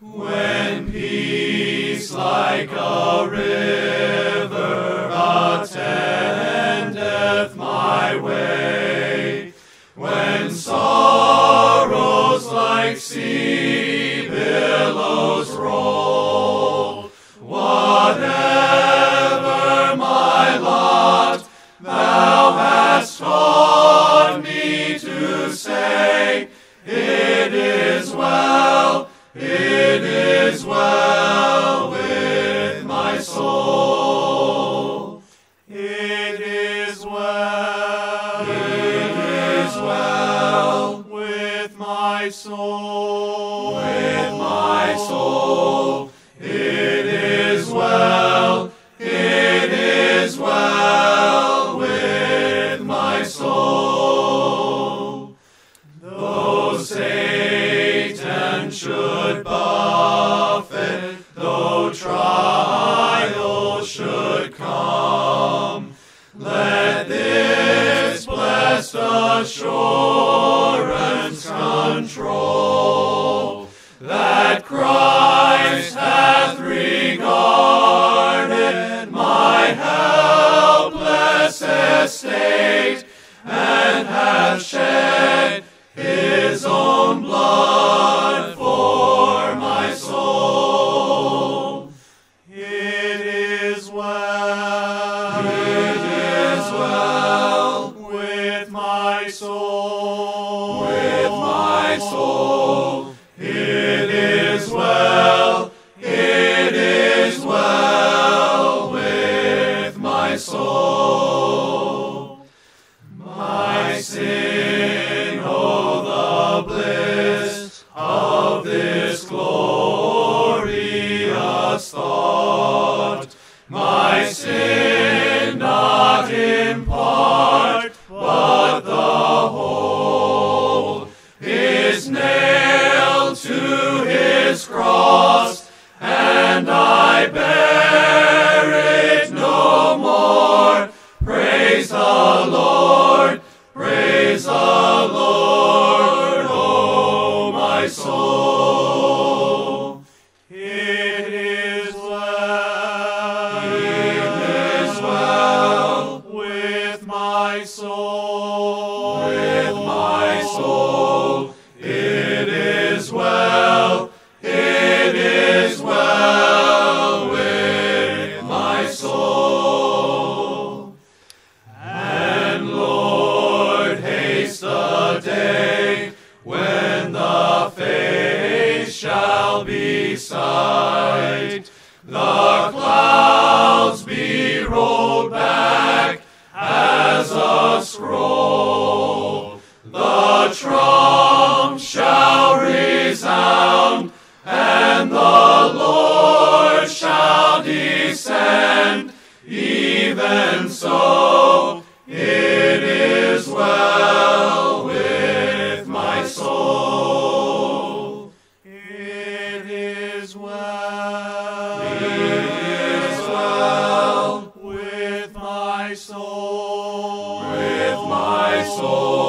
When peace like a river attendeth my way. It is well. It is well with my soul. With my soul. It is well. It is well with my soul. Though Satan should assurance control that Christ hath regarded my helpless estate and hath shed. my soul. It is well, it is well with my soul. My sin, oh, the bliss. day when the faith shall be sun. soul.